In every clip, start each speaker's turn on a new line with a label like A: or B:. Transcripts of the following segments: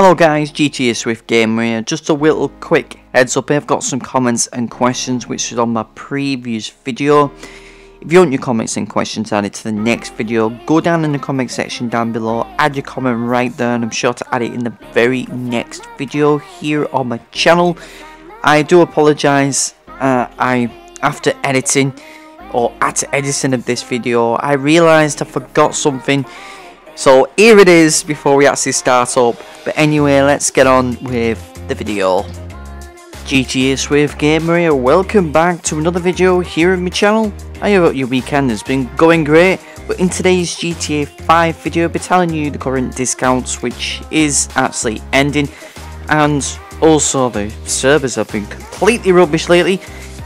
A: Hello guys, GTA Swift Gamer here. Just a little quick heads up, I've got some comments and questions which is on my previous video. If you want your comments and questions added to the next video, go down in the comment section down below, add your comment right there and I'm sure to add it in the very next video here on my channel. I do apologise, uh, I after editing or at editing of this video, I realised I forgot something so here it is before we actually start up. But anyway, let's get on with the video. GTA Swift Gamer welcome back to another video here on my channel. I hope your weekend has been going great, but in today's GTA 5 video I'll be telling you the current discounts which is actually ending and also the servers have been completely rubbish lately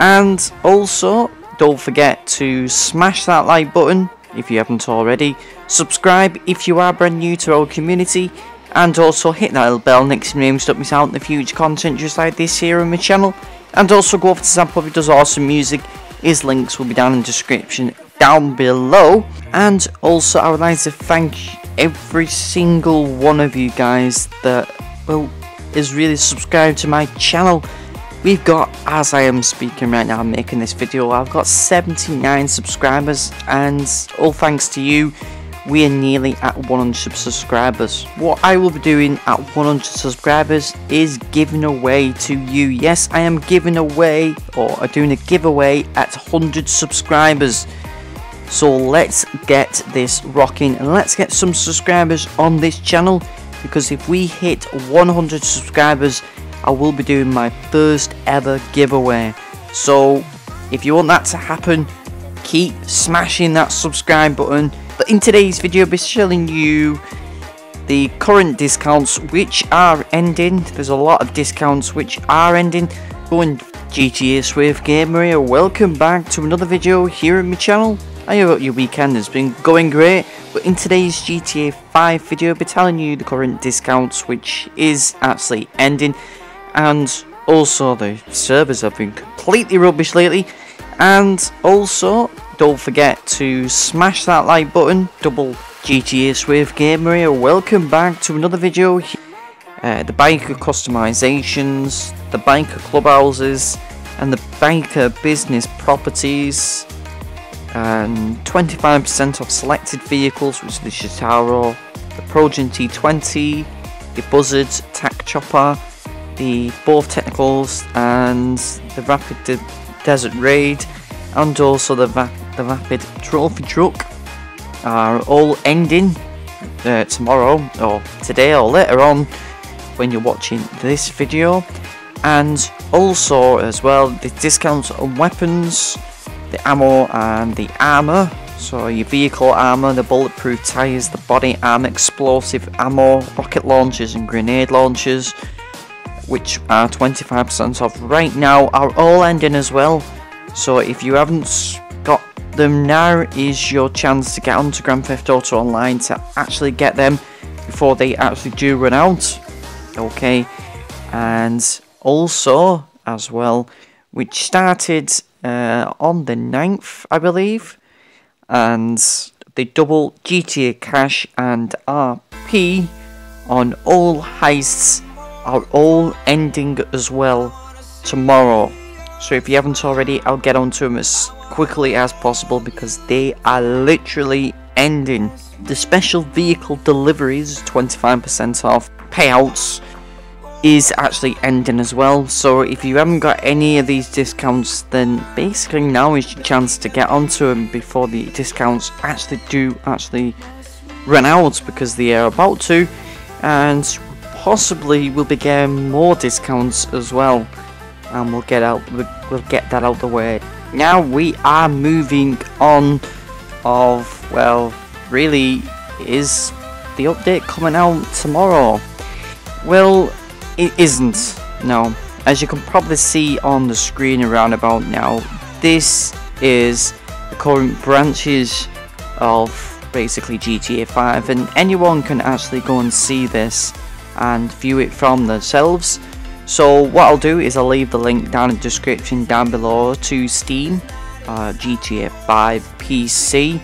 A: and also don't forget to smash that like button if you haven't already, subscribe if you are brand new to our community, and also hit that little bell next to your name to stop missing out on the future content just like this here on my channel. And also go over to Sam Puppy does awesome music, his links will be down in the description down below. And also I would like to thank every single one of you guys that well is really subscribed to my channel. We've got, as I am speaking right now, making this video, I've got 79 subscribers, and all thanks to you, we are nearly at 100 subscribers. What I will be doing at 100 subscribers is giving away to you. Yes, I am giving away, or doing a giveaway at 100 subscribers. So let's get this rocking, and let's get some subscribers on this channel, because if we hit 100 subscribers, I will be doing my first ever giveaway. So if you want that to happen, keep smashing that subscribe button. But in today's video, I'll be showing you the current discounts which are ending. There's a lot of discounts which are ending. Going GTA Swift Gamer welcome back to another video here on my channel. I hope your weekend has been going great, but in today's GTA 5 video I'll be telling you the current discounts which is actually ending and also the servers have been completely rubbish lately. And also don't forget to smash that like button double GTA Swift Gamer here welcome back to another video uh, the biker customizations the biker clubhouses and the biker business properties. And 25% off selected vehicles which is the Citaro the Progen T20 the Buzzard Tac Chopper the both technicals and the Vapid De desert raid and also the, va the Vapid trophy truck are all ending uh, tomorrow or today or later on when you're watching this video. And also as well the discounts on weapons the ammo and the armor. So your vehicle armor the bulletproof tires the body armor explosive ammo rocket launchers and grenade launchers which are 25% off right now, are all ending as well. So if you haven't got them now is your chance to get onto Grand Theft Auto Online to actually get them before they actually do run out. Okay, and also as well, which started uh, on the 9th, I believe, and they double GTA Cash and RP on all heists are all ending as well tomorrow. So if you haven't already, I'll get onto them as quickly as possible because they are literally ending. The special vehicle deliveries, 25% off payouts, is actually ending as well. So if you haven't got any of these discounts, then basically now is your chance to get onto them before the discounts actually do actually run out because they are about to. And possibly we'll be getting more discounts as well. And we'll get out we'll get that out the way. Now we are moving on of well really is the update coming out tomorrow? Well it isn't no. As you can probably see on the screen around about now this is the current branches of basically GTA 5 and anyone can actually go and see this and view it from themselves. So what I'll do is I'll leave the link down in the description down below to Steam, uh, GTA 5 PC,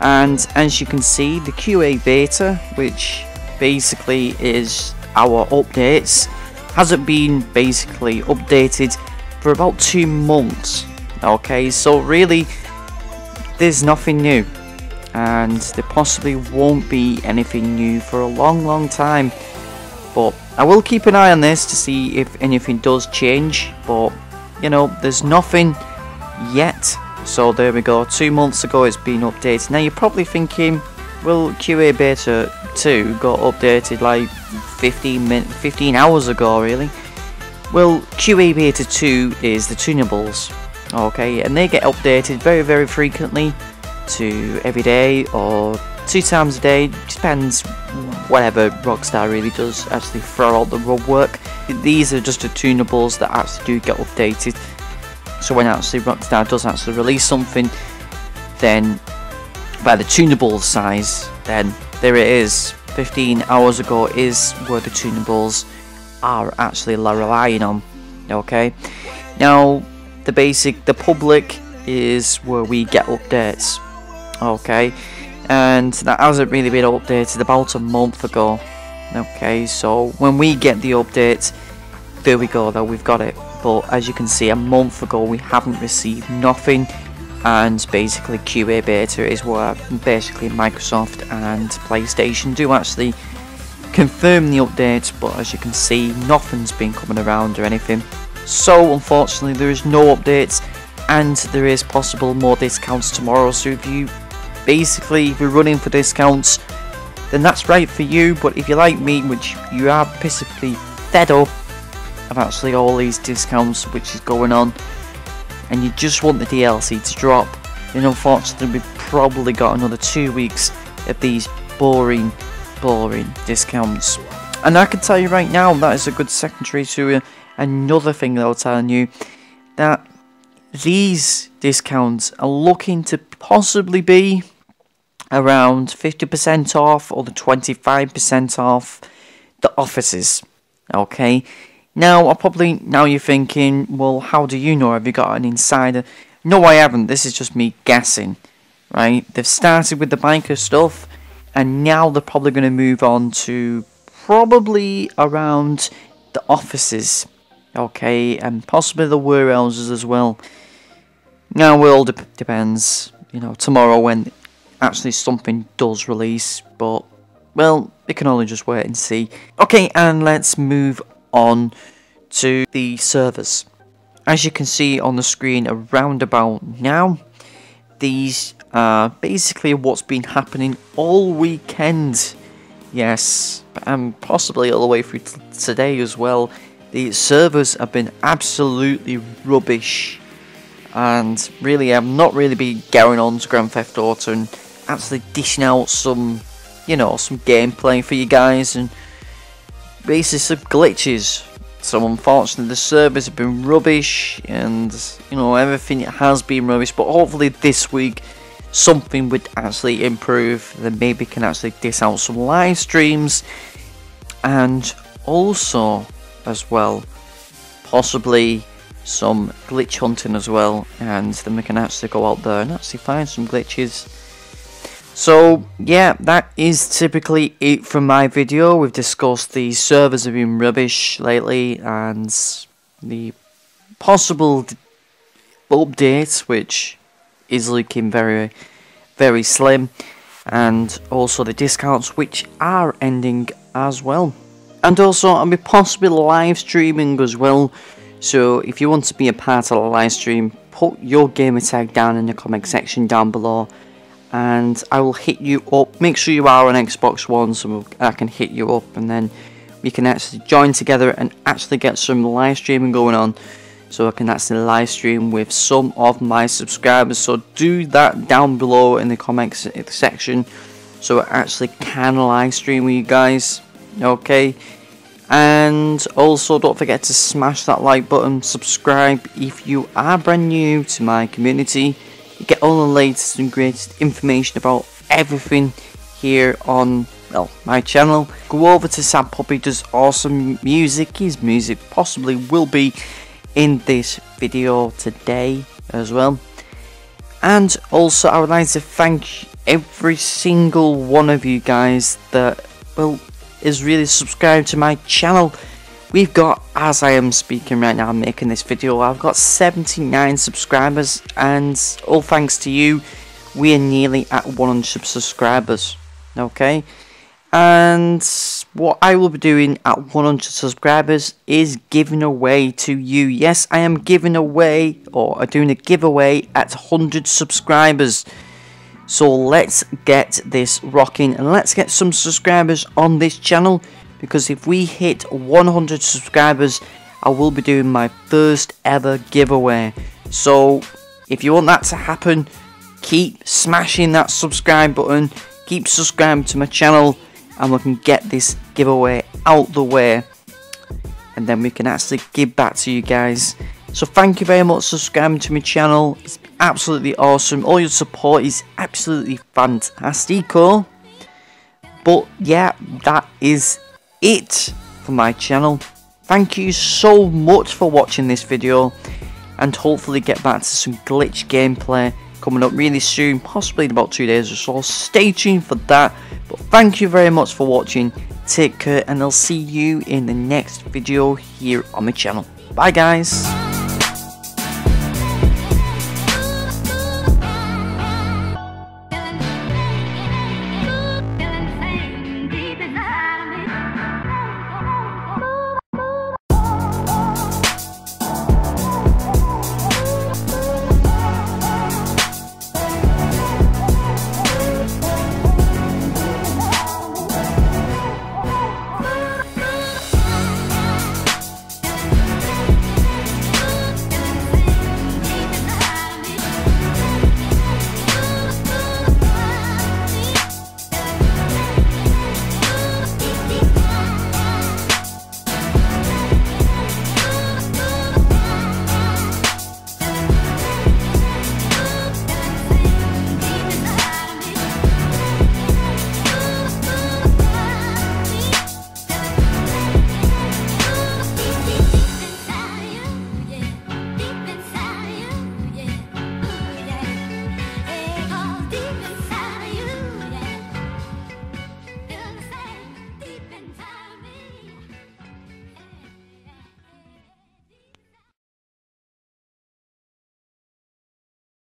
A: and as you can see the QA beta, which basically is our updates hasn't been basically updated for about two months. Okay, so really, there's nothing new, and there possibly won't be anything new for a long, long time. But I will keep an eye on this to see if anything does change. But you know, there's nothing yet. So there we go. Two months ago, it's been updated. Now you're probably thinking, well, QA Beta 2 got updated like 15 min 15 hours ago, really. Well, QA Beta 2 is the tunables, okay, and they get updated very, very frequently to every day or two times a day, depends whatever Rockstar really does actually throw out the rub work. These are just the tunables that actually do get updated. So when actually Rockstar does actually release something, then by the tunable size, then there it is. 15 hours ago is where the tunables are actually relying on. Okay, now the basic, the public is where we get updates. Okay, and that hasn't really been updated about a month ago. Okay, so when we get the update, there we go. Though we've got it. But as you can see, a month ago we haven't received nothing and basically QA beta is where basically Microsoft and PlayStation do actually confirm the update but as you can see nothing's been coming around or anything so unfortunately there is no updates and there is possible more discounts tomorrow so if you basically if you're running for discounts then that's right for you but if you like me which you are basically fed up of actually all these discounts which is going on and you just want the DLC to drop, then unfortunately we've probably got another two weeks of these boring, boring discounts. And I can tell you right now, that is a good secondary to uh, another thing that I'll tell you, that these discounts are looking to possibly be around 50% off or the 25% off the offices. Okay, now, I probably now you're thinking, well, how do you know? Have you got an insider? No, I haven't. This is just me guessing, right? They've started with the biker stuff, and now they're probably going to move on to probably around the offices, okay, and possibly the warehouses as well. Now, it all de depends, you know, tomorrow when actually something does release, but well, we can only just wait and see. Okay, and let's move on to the servers. As you can see on the screen around about now, these are basically what's been happening all weekend. Yes, and possibly all the way through today as well. The servers have been absolutely rubbish. And really, I've not really been going on to Grand Theft Auto and actually dishing out some, you know, some gameplay for you guys and basically some glitches. So unfortunately the servers have been rubbish and you know everything has been rubbish but hopefully this week something would actually improve then maybe can actually dish out some live streams and also as well possibly some glitch hunting as well and then we can actually go out there and actually find some glitches so yeah, that is typically it from my video. We've discussed the servers have been rubbish lately and the possible update which is looking very very slim and also the discounts which are ending as well. And also I'll be possibly live streaming as well. So if you want to be a part of the live stream, put your gamer tag down in the comment section down below and I will hit you up. Make sure you are on Xbox One so I can hit you up and then we can actually join together and actually get some live streaming going on so I can actually live stream with some of my subscribers. So do that down below in the comments section so I actually can live stream with you guys. Okay. And also don't forget to smash that like button, subscribe if you are brand new to my community you get all the latest and greatest information about everything here on well my channel. Go over to Sad Puppy does awesome music. His music possibly will be in this video today as well. And also I would like to thank every single one of you guys that well is really subscribed to my channel. We've got, as I am speaking right now, making this video, I've got 79 subscribers, and all thanks to you, we are nearly at 100 subscribers. Okay, and what I will be doing at 100 subscribers is giving away to you. Yes, I am giving away, or doing a giveaway at 100 subscribers. So let's get this rocking and let's get some subscribers on this channel because if we hit 100 subscribers I will be doing my first ever giveaway. So if you want that to happen keep smashing that subscribe button. Keep subscribing to my channel and we can get this giveaway out the way. And then we can actually give back to you guys. So thank you very much for subscribing to my channel. It's absolutely awesome. All your support is absolutely fantastic but yeah that is it for my channel. Thank you so much for watching this video and hopefully get back to some glitch gameplay coming up really soon, possibly in about two days or so. Stay tuned for that. But thank you very much for watching. Take care and I'll see you in the next video here on my channel. Bye guys.